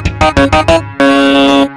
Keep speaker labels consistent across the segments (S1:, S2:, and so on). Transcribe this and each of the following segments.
S1: うん。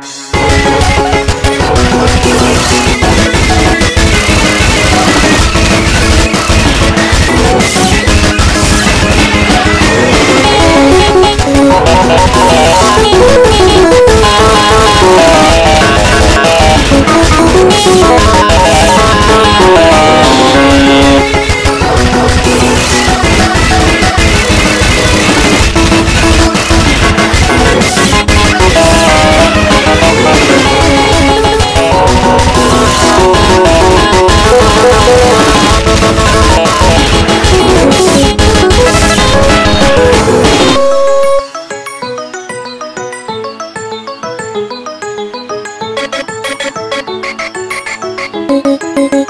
S2: Thank you.